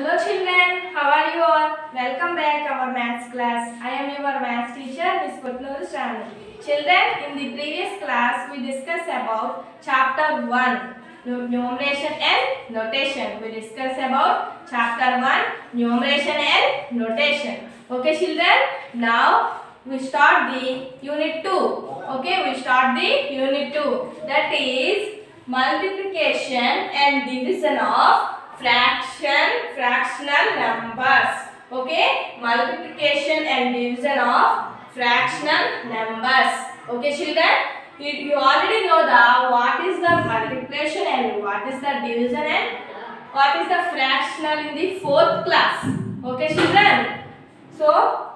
Hello children, how are you all? Welcome back our maths class. I am your maths teacher Ms. Putnur Shrani. Children, in the previous class we discussed about chapter 1 numeration and notation. We discussed about chapter 1 numeration and notation. Okay children, now we start the unit 2. Okay, we start the unit 2 that is multiplication and division of fractions fraction, fractional numbers. Okay, multiplication and division of fractional numbers. Okay, children. If you already know the what is the multiplication and what is the division and what is the fractional in the fourth class. Okay, children. So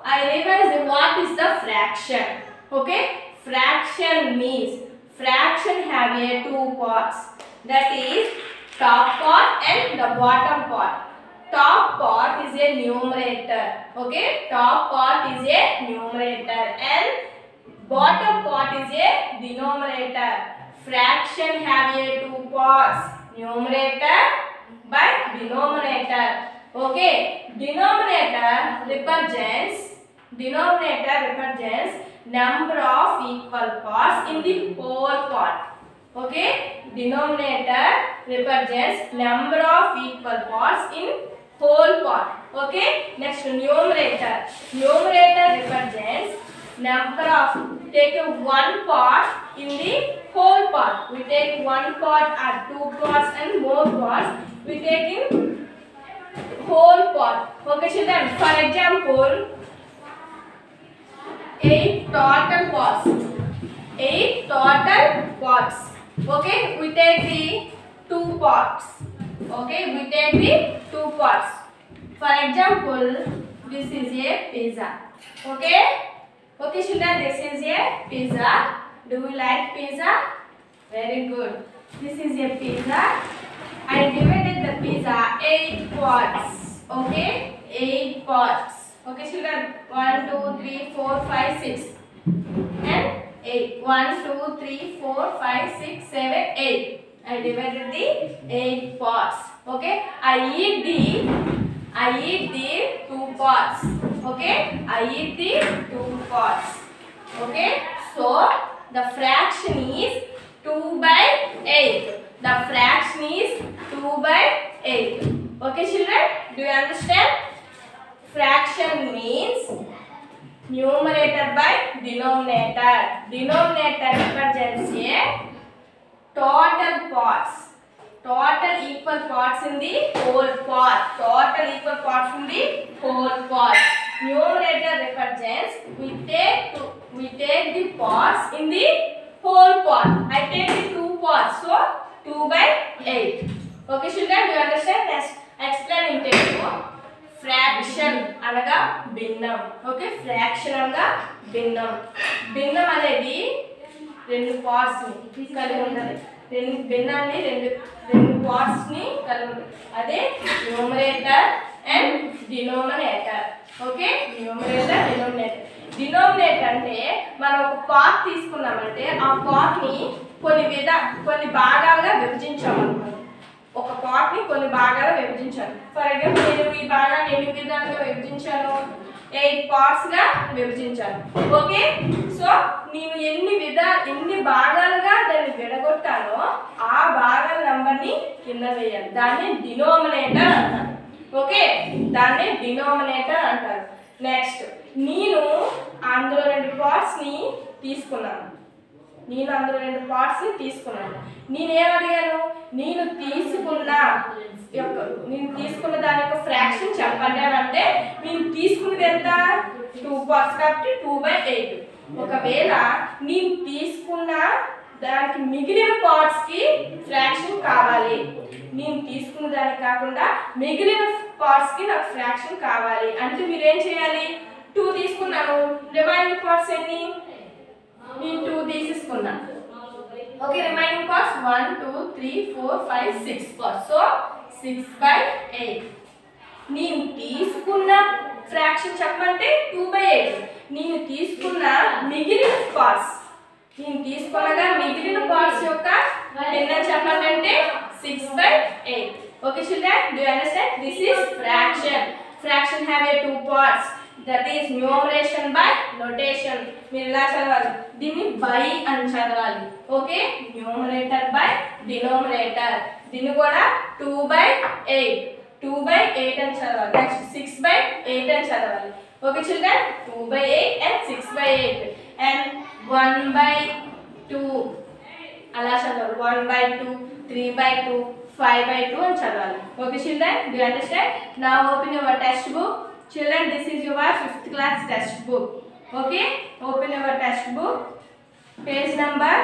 I revise what is the fraction. Okay, fraction means fraction have a two parts. That is top part and the bottom part. Top part is a numerator. Okay, top part is a numerator and bottom part is a denominator. Fraction have a two parts, numerator by denominator. Okay, denominator represents denominator represents number of equal parts in the whole part. Okay, denominator represents number of equal parts in whole part. Okay, next numerator. Numerator represents number of, take one part in the whole part. We take one part or two parts and more parts. We take in whole part. Okay, children, for example, 8 total parts. 8 total parts. Okay, we take the two parts. Okay, we take the two parts. For example, this is a pizza. Okay? Okay, children, this is a pizza. Do you like pizza? Very good. This is a pizza. I divided the pizza 8 parts. Okay? 8 parts. Okay, children. One, two, three, four, five, six. And 8. 1, 2, 3, 4, 5, 6, 7, 8. I divided the 8 parts. Okay. I eat the I eat the two parts. Okay. I eat the two parts. Okay. So the fraction is 2 by 8. The fraction is 2 by 8. Okay children. Do you understand? Fraction means numerator by denominator. Denominator represents a total parts. Total equal parts in the whole part. Total equal parts in the whole part. రెండు పార్ట్స్ని కలుపు అదే numerator and denominator okay numerator denominator denominator అంటే మనం ఒక part తీసుకున్నామంటే ఆ ని కొన్ని విధ కొన్ని భాగాలుగా విభజించామనుకోండి ఒక ని కొన్ని భాగాలుగా విభజించాను ఫర్ ఎగ్జాంపుల్ నేను ఈ భాగాన్ని ఎన్ని విధాలుగా విభజించాను ఎయిట్ పార్ట్స్ గా విభజించాను ఓకే సో నేను ఎన్ని విధ ఎన్ని భాగాలుగా దాన్ని విడగొట్టానో ఆ భాగాల ని కింద వేయాలి దాన్ని డినోమినేటర్ అంటారు ఓకే దాన్ని డినోమినేటర్ అంటారు నెక్స్ట్ నేను అందులో రెండు పార్ట్స్ని తీసుకున్నాను నేను అందులో రెండు పార్ట్స్ తీసుకున్నాను నేనేం అడిగాను నేను తీసుకున్న యొక్క నేను తీసుకున్న దాని యొక్క ఫ్రాక్షన్ చెప్పండి అని అంటే నేను తీసుకున్నది ఎంత టూ పార్ట్స్ కాబట్టి టూ బై ఎయిట్ ఒకవేళ నేను తీసుకున్న దానికి మిగిలిన పార్ట్స్కి ఫ్రాక్షన్ కావాలి నేను తీసుకున్న దానికి కాకుండా మిగిలిన పార్ట్స్కి నాకు ఫ్రాక్షన్ కావాలి అంటే మీరేం చేయాలి టూ తీసుకున్నాను రిమైనింగ్ పార్ట్స్ ఎన్ని నేను two తీసేసుకున్నా okay remaining parts one two three four five six parts so six by eight నేను తీసుకున్న ఫ్రాక్షన్ చెప్పమంటే టూ బై ఎయిట్ నేను తీసుకున్న మిగిలిన పార్ట్స్ నేను తీసుకున్నగా మిగిలిన పార్ట్స్ యొక్క విన్నర్ చెప్పాలంటే six by eight okay children do understand this is fraction fraction have a two parts that is numeration by notation మీరు ఎలా చదవాలి దీన్ని బై అని చదవాలి ఓకే న్యూమరేటర్ బై డినోమినేటర్ దీన్ని కూడా two by eight two by eight అని చదవాలి నెక్స్ట్ సిక్స్ బై ఎయిట్ అని చదవాలి okay children two by eight and six by eight and one by two అలా చదవాలి one by two three by two five by two అని చదవాలి okay children do understand నా open your text book Children, this is your 5th class test book. Okay, open your test book. Page number,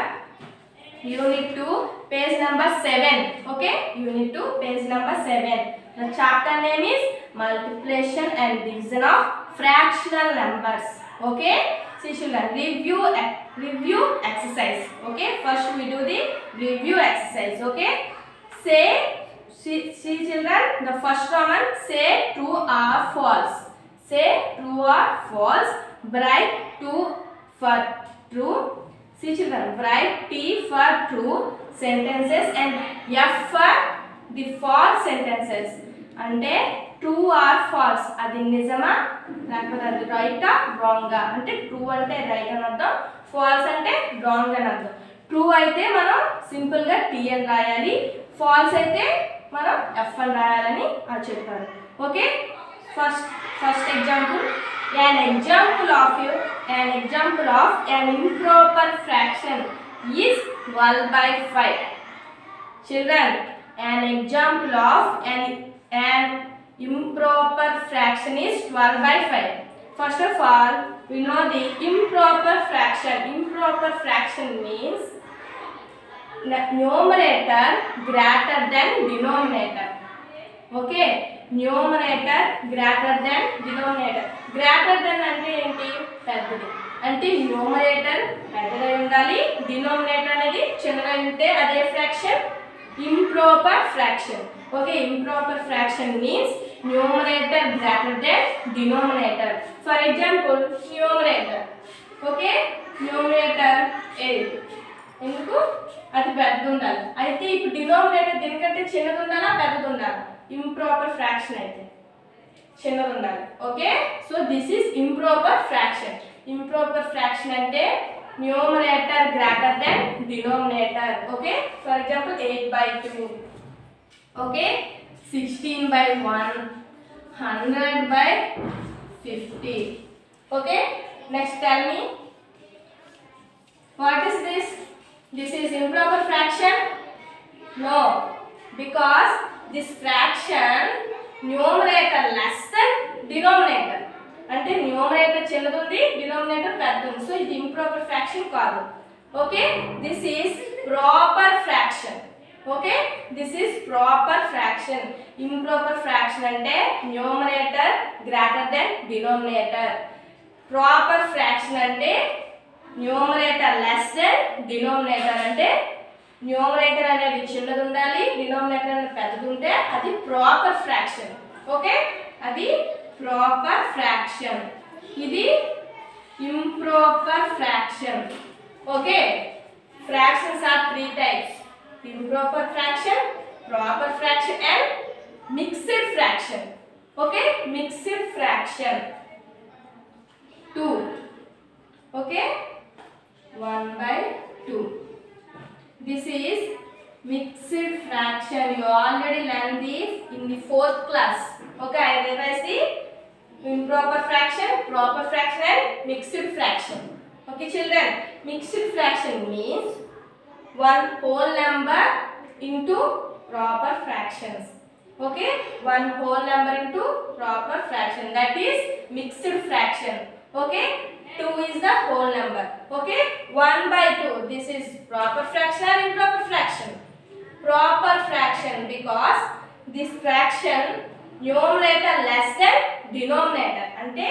you need to page number 7. Okay, you need to page number 7. The chapter name is Multiplication and Division of Fractional Numbers. Okay, so children, review, eh, review exercise. Okay, first we do the review exercise. Okay, say See, see children, the first Roman say true or false. Say true or false. Bright true for true. See children, bright T for true sentences and F for the false sentences. అంటే true or or అది నిజమా లేకపోతే అది రైటా రాంగా అంటే And అంటే right అని అర్థం ఫాల్స్ అంటే రాంగ్ అని అర్థం ట్రూ అయితే మనం సింపుల్గా టీ అని రాయాలి ఫాల్స్ అయితే మనం ఎఫ్ అని రాయాలని అది చెప్పారు okay first first example an example of you an example of an improper fraction is 12 by 5 children an example of an an improper fraction is 12 by 5 first of all we know the improper fraction improper fraction means numerator greater than denominator okay numerator greater than denominator greater than అంటే ఏంటి పెద్దది అంటే numerator పెద్దగా ఉండాలి denominator అనేది చిన్నగా ఉంటే అదే fraction improper fraction okay improper fraction means numerator greater than denominator for example numerator okay numerator a ఎందుకు అది పెద్దది ఉండాలి అయితే ఇప్పుడు డినోమినేటర్ దీనికంటే చిన్నది ఉండాలా పెద్దది ఉండాలి ఇంప్రాపర్ ఫ్రాక్షన్ అయితే చిన్నది ఉండాలి okay so this is improper fraction improper fraction అంటే numerator greater than denominator okay for example eight by two okay sixteen by one hundred by fifty okay next tell me what is this This is improper fraction? No. Because this fraction numerator less than denominator. అంటే numerator చిన్నది denominator పెద్దది so ఇది improper fraction కాదు okay this is proper fraction okay this is proper fraction improper fraction అంటే numerator greater than denominator proper fraction అంటే numerator less then denominator అంటే numerator అనేది చిన్నది ఉండాలి డినోమినేటర్ అనేది పెద్దది ఉంటే అది ప్రాపర్ ఫ్రాక్షన్ ఓకే అది ప్రాపర్ ఫ్రాక్షన్ ఇది improper fraction okay fractions are three types improper fraction proper fraction and mixed fraction okay mixed fraction two okay 1 by 2. This is mixed fraction. You already learned this in the fourth class. Okay, I revise the improper fraction, proper fraction and mixed fraction. Okay children, mixed fraction means one whole number into proper fractions. Okay, one whole number into proper fraction that is mixed fraction. Okay, 2 is the whole number. Okay? 1 by 2. This is proper fraction or improper fraction? Proper fraction because this fraction numerator less than denominator అంటే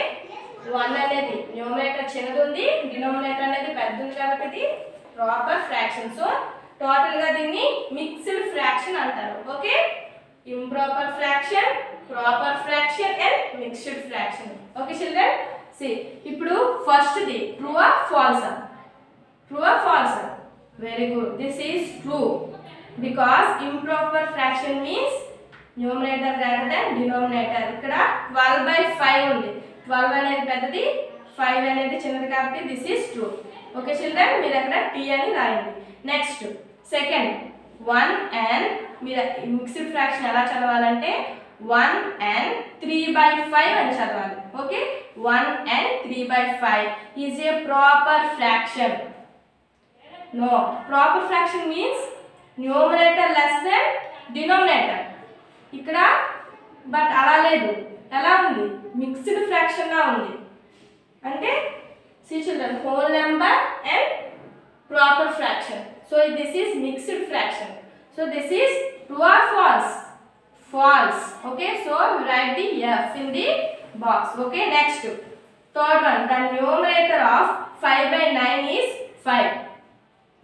one అనేది numerator చిన్నది ఉంది denominator అనేది పెద్ద ఉంది కాబట్టి ఇది proper fraction so టోటల్గా దీన్ని మిక్స్డ్ ఫ్రాక్షన్ అంటారు okay improper fraction proper fraction and mixed fraction okay children see ఇప్పుడు ఫస్ట్ది ట్రూ ఆ ఫాల్సా ట్రూ ఆ ఫాల్సా very good this is true because improper fraction means numerator greater than denominator ఇక్కడ twelve by five ఉంది twelve అనేది పెద్దది ఫైవ్ అనేది చిన్నది కాబట్టి this is true okay children మీరు అక్కడ టీ అని రాయండి నెక్స్ట్ సెకండ్ వన్ అండ్ మీరు మిక్స్డ్ ఫ్రాక్షన్ ఎలా చదవాలంటే one and three by five అని చదవాలి okay one and three by five is a proper fraction no proper fraction means numerator less than denominator ఇక్కడ బట్ అలా లేదు ఎలా ఉంది మిక్స్డ్ ఫ్రాక్షన్గా ఉంది అంటే సిచులర్ whole number and proper fraction so this is mixed fraction so this is true or false false okay so write the yes in the box okay next third one the numerator of 5 by 9 is 5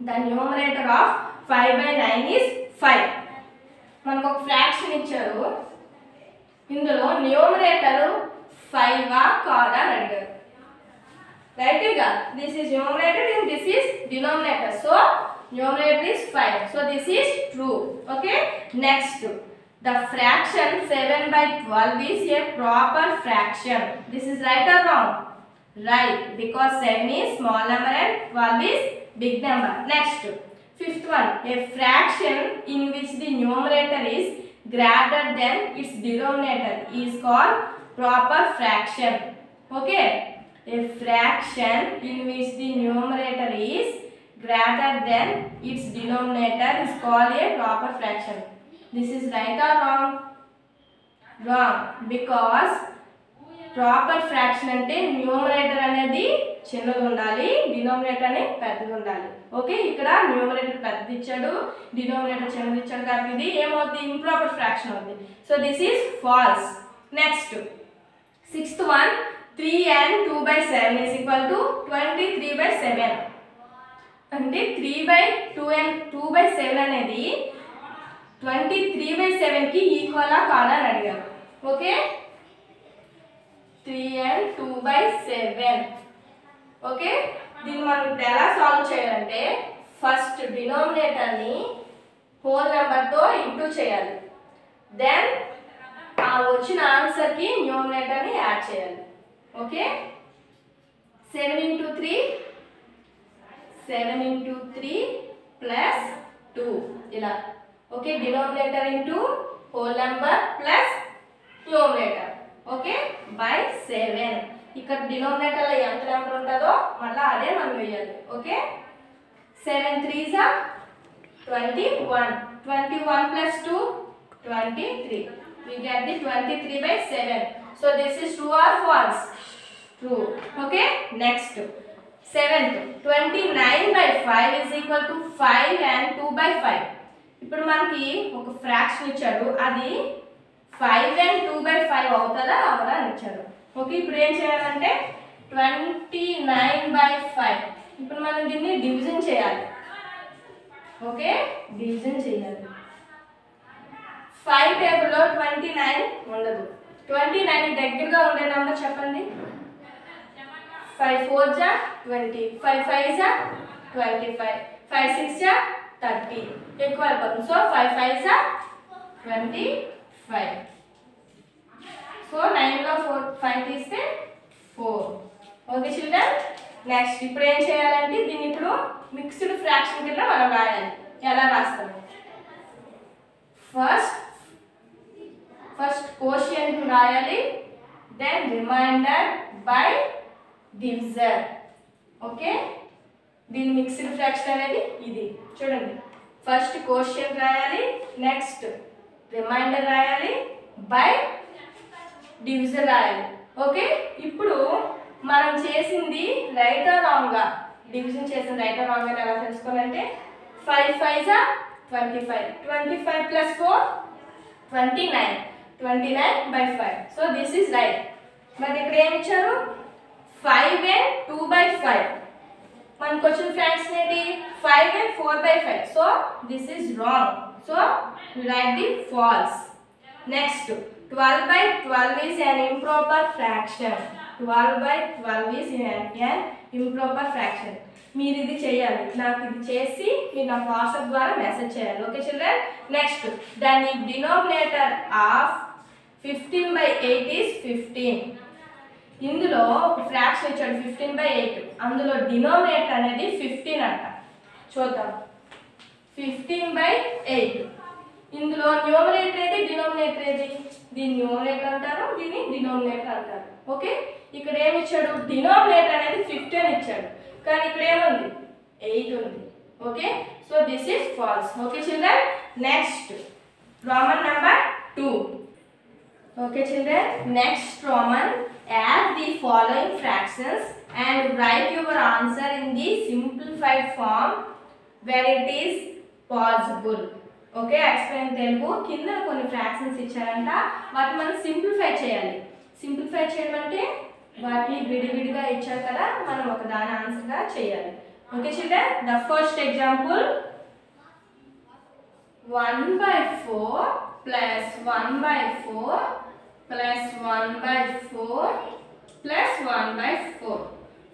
the numerator of 5 by 9 is 5 మనకు ఒక fraction ఇచ్చారు ఇందులో numerator five కాదా అని అడిగారు రైట్గా ఇక this is numerator and this is denominator so numerator is five so this is true okay next The fraction 7 by 12 is a proper fraction. This is right or wrong? Right. Because 7 is small number and 12 is big number. Next. Fifth one. A fraction in which the numerator is greater than its denominator is called proper fraction. Okay. A fraction in which the numerator is greater than its denominator is called a proper fraction. This is right or wrong? Wrong. Because proper fraction అంటే numerator అనేది చిన్నగా ఉండాలి denominator అనేది పెద్దది ఉండాలి okay ఇక్కడ numerator పెద్దది ఇచ్చాడు డినోమినేటర్ చిన్నది ఇచ్చాడు కాబట్టి ఇది ఏమవుతుంది ఇంప్రాపర్ ఫ్రాక్షన్ అవుతుంది so this is false next sixth one three and two by seven is equal to twenty three by seven అంటే three by two and two by seven అనేది ట్వంటీ త్రీ బై సెవెన్కి ఈక్వలా కాదా అని అడిగారు okay three and two by seven okay దీన్ని మనం ఎలా సాల్వ్ చేయాలంటే ఫస్ట్ డినామినేటర్ని హోల్ నెంబర్తో ఇంటూ చేయాలి దెన్ ఆ వచ్చిన ఆన్సర్కి న్యూమినేటర్ని యాడ్ చేయాలి okay seven into three seven into three plus two ఇలా okay denominator into whole number plus numerator okay by 7 ఇక్కడ denominator la ఎంత number untado malla అదే మనం veyali okay 7 త్రీ జా 21 21 twenty one plus two we get the 23 by 7 so this is true or false true okay next seventh 29 by 5 is equal to 5 and 2 by 5 ఇప్పుడు మనకి ఒక fraction ఇచ్చాడు అది five and two by five అవుతుందా అవదా అని ఇచ్చాడు ఓకే ఇప్పుడు ఏం చేయాలంటే ట్వంటీ నైన్ బై ఫైవ్ ఇప్పుడు మనం దీన్ని డివిజన్ చేయాలి ఓకే డివిజన్ చేయాలి ఫైవ్ టేబుల్లో ట్వంటీ నైన్ ఉండదు ట్వంటీ నైన్ దగ్గరగా ఉండే నెంబర్ చెప్పండి ఫైవ్ ఫోర్ జా ట్వంటీ ఫైవ్ ఫైవ్ జా ట్వంటీ ఫైవ్ ఫైవ్ సిక్స్ జా థర్టీ ఎక్కువ అయిపోతుంది so five five sir twenty five so నైన్లో ఫోర్ ఫైవ్ తీస్తే ఫోర్ ఓకే చిల్డ్రన్ నెక్స్ట్ ఇప్పుడు ఏం చేయాలంటే దీన్ని ఇప్పుడు మిక్స్డ్ ఫ్రాక్షన్ కింద మనం రాయాలి ఎలా రాస్తాం ఫస్ట్ ఫస్ట్ కోషియంట్ రాయాలి then remainder by divisor okay దీని మిక్స్డ్ ఫ్రాక్షన్ అనేది ఇది చూడండి ఫస్ట్ క్వశ్చన్ రాయాలి నెక్స్ట్ రిమైండర్ రాయాలి బై డివిజన్ రాయాలి ఓకే ఇప్పుడు మనం చేసింది రైట్ ఆ రాంగ్గా డివిజన్ చేసిన రైట్ ఆర్ రాంగ్ అని ఎలా తెలుసుకోవాలంటే ఫైవ్ ఫైవ్ జా twenty five twenty five plus four twenty nine twenty nine by five so this is right మరి ఇక్కడ ఏమి ఇచ్చారు five a two by five మనకు వచ్చిన ఫ్రాక్షన్ ఏంటి five by four by five so this is wrong so you write the false next twelve by twelve is an improper fraction twelve by twelve is an improper fraction మీరు ఇది చేయాలి నాకు ఇది చేసి మీరు నా వాట్సాప్ ద్వారా మెసేజ్ చేయాలి ఓకే చిల్డ్రన్ నెక్స్ట్ దాని denominator of fifteen by eight is fifteen ఇందులో ఫ్రాక్షన్ ఇచ్చాడు ఫిఫ్టీన్ బై ఎయిట్ అందులో డినోమినేటర్ అనేది ఫిఫ్టీన్ అంట చూద్దాం ఫిఫ్టీన్ బై ఎయిట్ ఇందులో న్యూమినేటర్ ఏది డినోమినేటర్ ఏది దీన్ని న్యూమినేటర్ అంటారు దీన్ని డినోమినేటర్ అంటారు ఓకే ఇక్కడ ఏమి ఇచ్చాడు డినోమినేటర్ అనేది ఫిఫ్టీన్ ఇచ్చాడు కానీ ఇక్కడ ఏముంది ఎయిట్ ఉంది okay so this is false okay children next Roman number two Okay children, next Roman, add the following fractions and write your answer in the simplified form where it is possible. Okay explain Telugu కింద కొన్ని fractions ఇచ్చారంట వాటిని మనం simplify చేయాలి simplify చేయడం అంటే వాటిని విడివిడిగా ఇచ్చారు కదా మనం ఒక దాని ఆన్సర్గా చేయాలి okay children the first example 1 by 4 plus 1 by 4 plus 1 by 4 plus 1 by 4.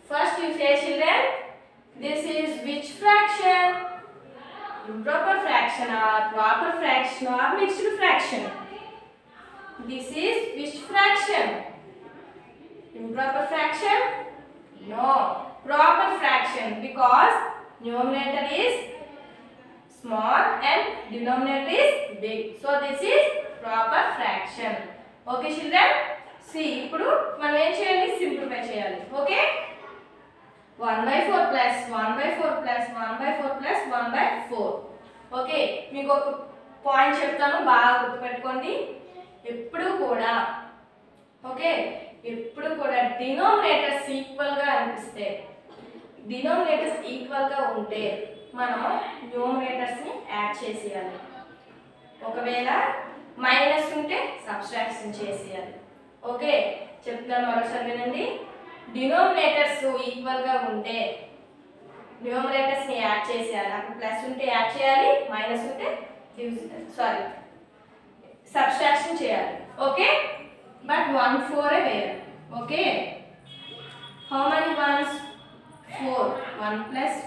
First you say children, this is which fraction? Improper fraction or proper fraction or mixed fraction. This is which fraction? Improper fraction? No. Proper fraction because numerator is small and denominator is big. So this is proper fraction. Okay children? See, ఇప్పుడు మనం ఏం చేయాలి simplify చేయాలి okay one by four plus one by four plus one by four plus one by four okay మీకు ఒక point చెప్తాను బాగా గుర్తుపెట్టుకోండి ఎప్పుడు కూడా ఓకే ఎప్పుడు కూడా డినోమినేటర్స్ ఈక్వల్గా అనిపిస్తే డినోమినేటర్స్ ఈక్వల్గా ఉంటే మనము ని యాడ్ చేసేయాలి ఒకవేళ మైనస్ ఉంటే సబ్స్ట్రాక్షన్ చేసేయాలి ఓకే చెప్తున్నాను మరోసారి వినండి డినోమినేటర్స్ ఈక్వల్గా ఉంటే న్యూమరేటర్స్ని యాడ్ చేసేయాలి అక్కడ ప్లస్ ఉంటే యాడ్ చేయాలి మైనస్ ఉంటే సారీ సబ్స్ట్రాక్షన్ చేయాలి ఓకే బట్ వన్ ఫోరే వేయాలి okay how many ones four one plus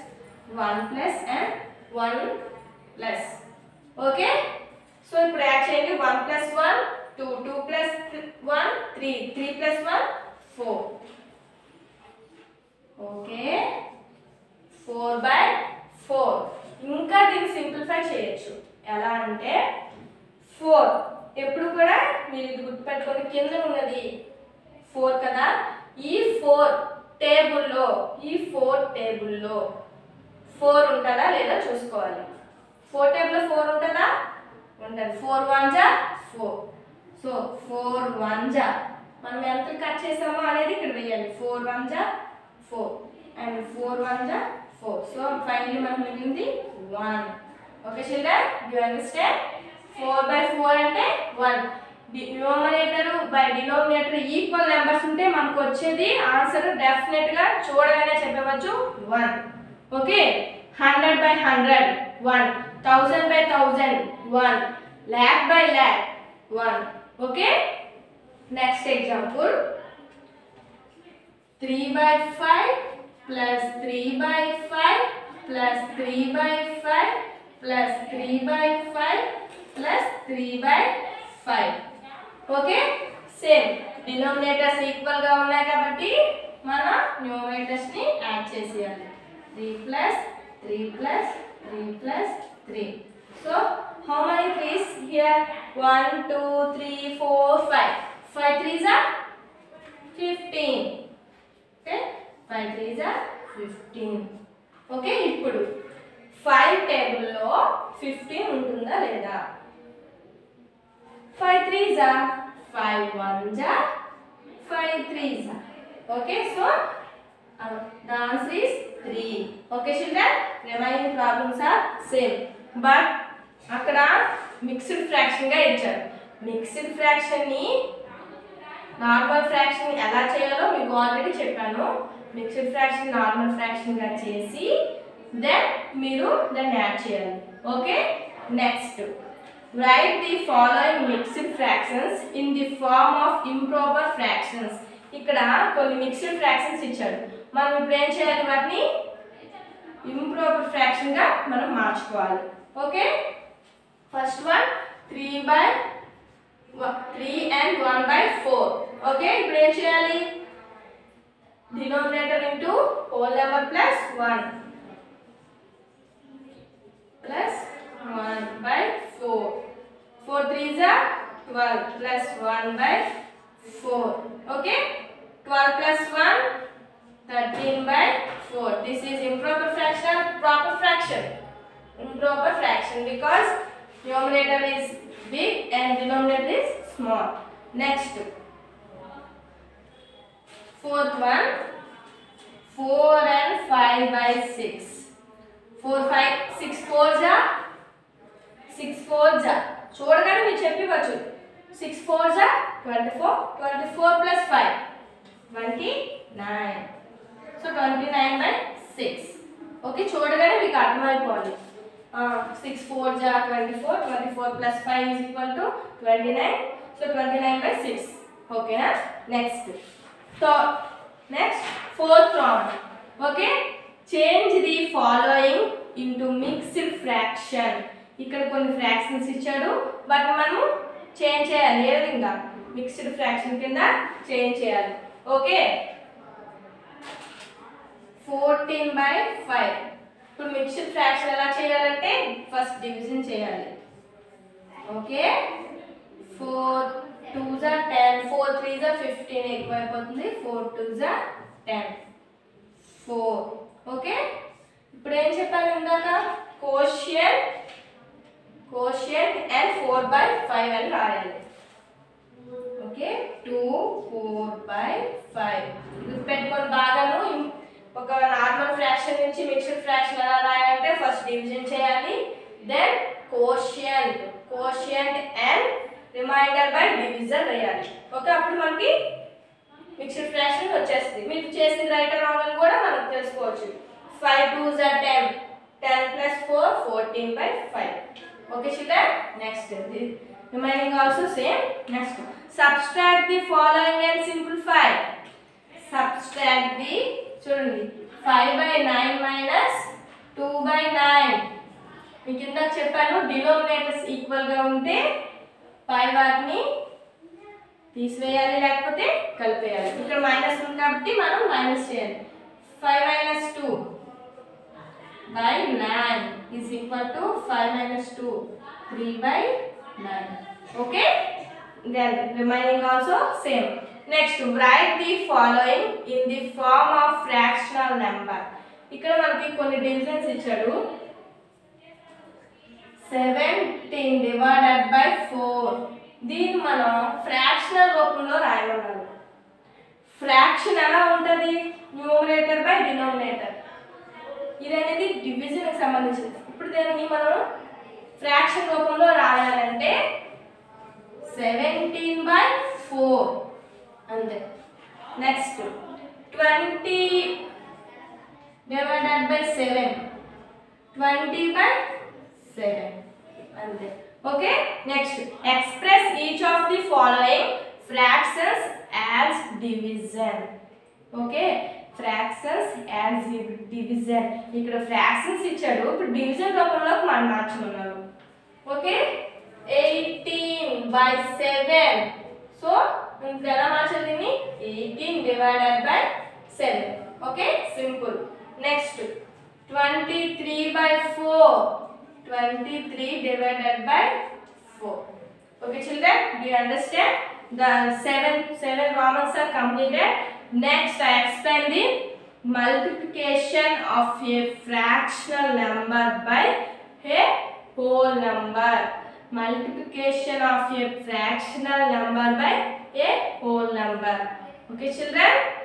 one plus and one plus okay so ఇప్పుడు యాడ్ చేయండి one plus one two two plus one three three plus one four okay four by four ఇంకా దీన్ని simplify చేయొచ్చు ఎలా అంటే four ఎప్పుడు కూడా మీరు ఇది గుర్తుపెట్టుకొని కింద ఉన్నది ఫోర్ కదా ఈ ఫోర్ టేబుల్లో ఈ ఫోర్ టేబుల్లో ఫోర్ ఉంటుందా లేదా చూసుకోవాలి ఫోర్ టైప్లో ఫోర్ ఉంటుందా ఉంటుంది ఫోర్ వన్ జా ఫోర్ సో ఫోర్ వన్ జా మనం ఎంత కట్ చేసామో అనేది ఇక్కడ వేయాలి ఫోర్ వన్ జా ఫోర్ అండ్ ఫోర్ వన్ జా ఫోర్ సో ఫైనల్ మనకు మిగిలింది one okay children you understand four by four అంటే one denominator by denominator equal numbers ఉంటే మనకు వచ్చేది ఆన్సర్ డెఫినెట్గా చూడగానే చెప్పవచ్చు one okay hundred by hundred one thousand by thousand one lakh by lakh one okay next example three by five plus three by five plus three by five plus three by five plus three by five okay same denominators equal का उबी मन न्यूमेटर्स ऐडे three plus three plus three plus three. So, how many threes here? One, two, three, four, five. Five threes are fifteen. Okay? five threes are fifteen. Okay, you put it. ఇప్పుడు 5 టేబుల్లో 15 ఉంటుందా లేదా Five threes are five ones are five threes are. Okay, so uh, the answer is three okay children remaining problems are same but అక్కడ mixed fraction గా ఇచ్చారు mixed fraction ని normal fraction ఎలా చేయాలో మీకు ఆల్రెడీ చెప్పాను మిక్స్డ్ ఫ్రాక్షన్ నార్మల్ ఫ్రాక్షన్ గా చేసి దెన్ మీరు దాన్ని యాడ్ చేయాలి okay next write the following mixed fractions in the form of improper ఇక్కడ కొన్ని మిక్స్డ్ ఫ్రాక్షన్స్ ఇచ్చాడు మనం ఇప్పుడు ఏం చేయాలి వాటిని ఇంప్రాపర్ ఫ్రాక్షన్గా మనం మార్చుకోవాలి okay first one three by three and one by four okay ఇప్పుడు ఏం చేయాలి denominator into whole number plus one plus one by four four three జా twelve plus one by four okay Twelve plus one thirteen by four this is improper fraction proper fraction improper fraction because numerator is big and denominator is small. Next, fourth one, 4 and 5 by 6. 4, 5, 6 4 ja, 6 4 ja. చూడగానే మీరు చెప్పివచ్చు six four జా twenty four twenty four plus twenty nine so twenty nine by six okay చూడగానే మీకు అర్థమైపోవాలి six four జా twenty four twenty four plus five is equal to twenty nine so twenty nine by six ఓకేనా next so next fourth problem okay change the following into mixed fraction ఇక్కడ కొన్ని fractions ఇచ్చాడు but మనము change చేయాలి ఏ విధంగా mixed fraction కింద change చేయాలి ఓకే ఫోర్టీన్ బై ఫైవ్ ఇప్పుడు మిక్స్డ్ ఫ్రాక్షన్ ఎలా చేయాలంటే ఫస్ట్ డివిజన్ చేయాలి ఓకే ఫోర్ టూ జా టెన్ ఫోర్ త్రీ జా ఫిఫ్టీన్ ఎక్కువ అయిపోతుంది ఫోర్ టూ జా టెన్ ఫోర్ ఓకే ఇప్పుడు ఏం చెప్పాను ఇందాక quotient quotient and four by five అని రాయాలి okay two four by five గుర్తుపెట్టుకొని బాగాను ఒక నార్మల్ ఫ్రాక్షన్ నుంచి మిక్స్డ్ ఫ్రాక్షన్ ఎలా రాయాలంటే ఫస్ట్ డివిజన్ చేయాలి then quotient quotient and remainder by division వేయాలి ఓకే అప్పుడు మనకి మిక్స్డ్ ఫ్రాక్షన్ వచ్చేస్తుంది మీరు చేసిన రైట్ రాంగ్ అని కూడా మనం తెలుసుకోవచ్చు ఫైవ్ టూ జా ten ten plus four fourteen by five okay children next remaining also same next subtract the following and simplify subtract the చూడండి five by nine minus two by nine మీకు ఇందాక చెప్పాను denominators ఈక్వల్గా ఉంటే పై వాటిని తీసివేయాలి లేకపోతే కలిపేయాలి ఇక్కడ మైనస్ ఉంది కాబట్టి మనం మైనస్ చేయాలి five minus two by nine is equal to five minus two three by nine okay then remaining also same. Next, write the following in the form of fractional number. ఇక్కడ మనకి కొన్ని divisions ఇచ్చాడు seventeen divided by four దీన్ని మనం fractional రూపంలో రాయమన్నాడు fraction ఎలా ఉంటుంది numerator by denominator ఇది అనేది డివిజన్కి సంబంధించింది ఇప్పుడు దీన్ని మనం ఫ్రాక్షన్ రూపంలో రాయాలంటే సెవెంటీన్ బై ఫోర్ అంతే next twenty divided by seven twenty by seven అంతే okay next express each of the following fractions as division okay fractions as division ఇక్కడ ఫ్రాక్షన్స్ ఇచ్చాడు ఇప్పుడు డివిజన్ రూపంలో మనం మార్చుకున్నారు okay eighty by seven. So, ಉಂಟಲ್ಲ ಮಾಡ್ಸಿದ್ದೀನಿ eighteen divided by seven. Okay, simple. Next, twenty three by four. Twenty three divided by four. Okay, children, do you understand? The seven seven rounds are completed. Next, I explain the multiplication of a fractional number by a whole number. multiplication of a fractional number by a whole number. Okay children?